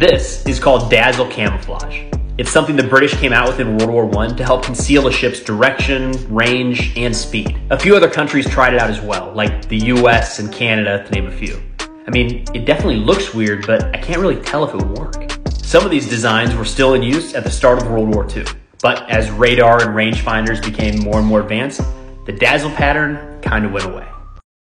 This is called dazzle camouflage. It's something the British came out with in World War I to help conceal a ship's direction, range, and speed. A few other countries tried it out as well, like the US and Canada, to name a few. I mean, it definitely looks weird, but I can't really tell if it would work. Some of these designs were still in use at the start of World War II, but as radar and rangefinders became more and more advanced, the dazzle pattern kind of went away.